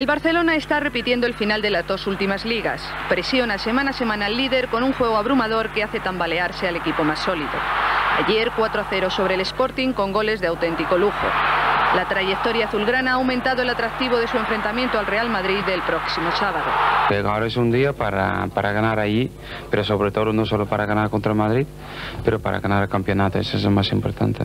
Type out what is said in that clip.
El Barcelona está repitiendo el final de las dos últimas ligas. Presiona semana a semana al líder con un juego abrumador que hace tambalearse al equipo más sólido. Ayer 4-0 sobre el Sporting con goles de auténtico lujo. La trayectoria azulgrana ha aumentado el atractivo de su enfrentamiento al Real Madrid del próximo sábado. Ahora es un día para, para ganar allí, pero sobre todo no solo para ganar contra el Madrid, pero para ganar el campeonato, eso es lo más importante.